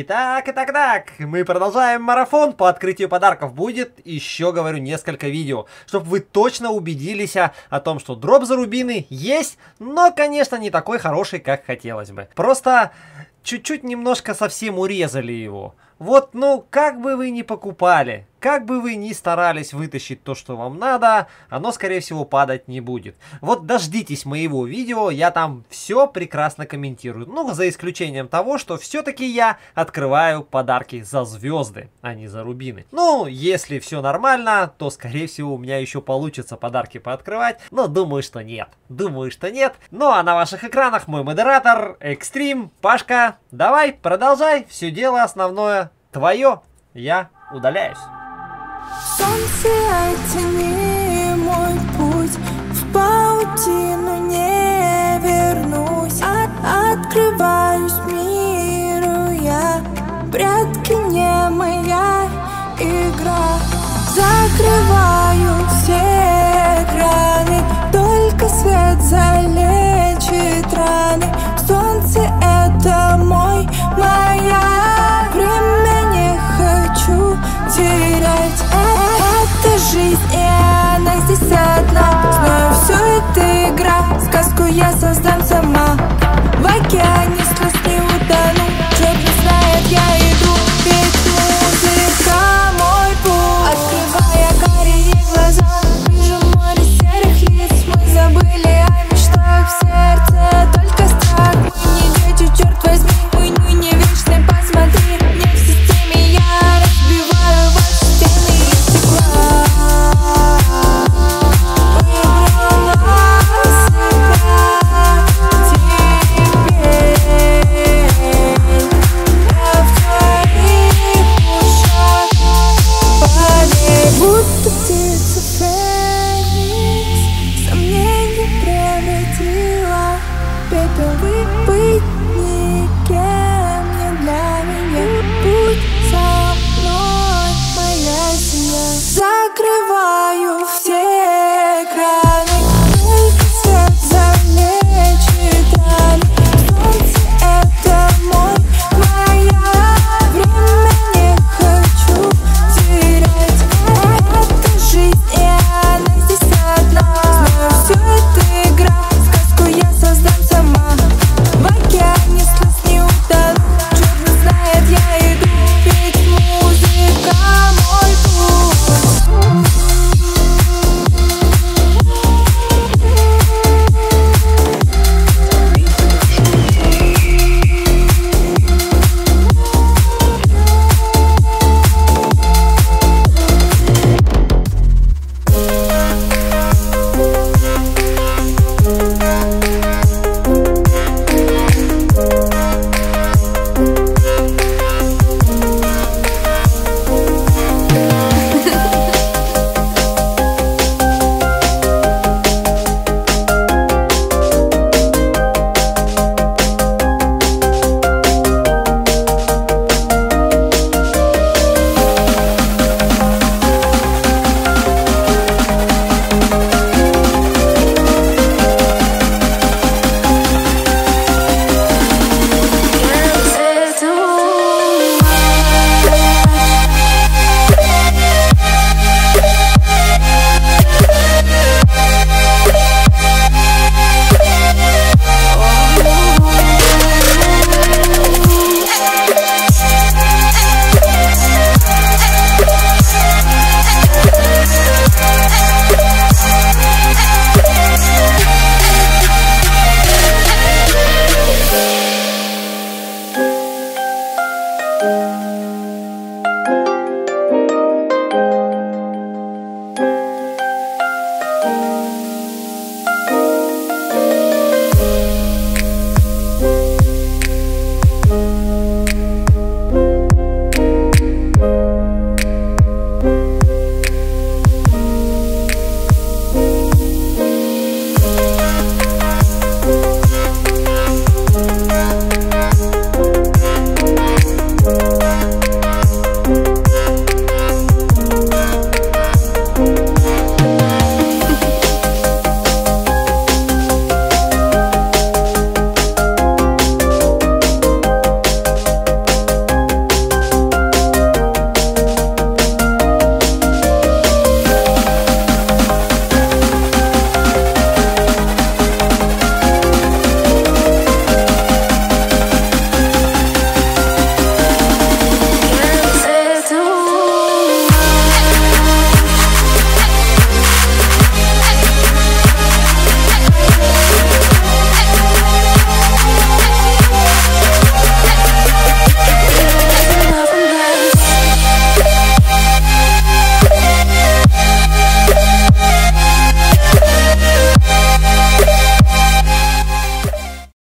Итак, итак, так, мы продолжаем марафон по открытию подарков. Будет еще, говорю, несколько видео, чтобы вы точно убедились о том, что дроп за рубины есть, но, конечно, не такой хороший, как хотелось бы. Просто чуть-чуть немножко совсем урезали его. Вот, ну, как бы вы ни покупали, как бы вы ни старались вытащить то, что вам надо, оно, скорее всего, падать не будет. Вот дождитесь моего видео, я там все прекрасно комментирую. Ну, за исключением того, что все-таки я открываю подарки за звезды, а не за рубины. Ну, если все нормально, то, скорее всего, у меня еще получится подарки пооткрывать, но думаю, что нет. Думаю, что нет. Ну, а на ваших экранах мой модератор, Экстрим, Пашка, давай, продолжай, все дело основное твое, я удаляюсь. Солнце оттяни мой путь В паутину не вернусь. От Открываюсь миру я Прятки не моя игра. Закрываю создам сама В океане Закрываю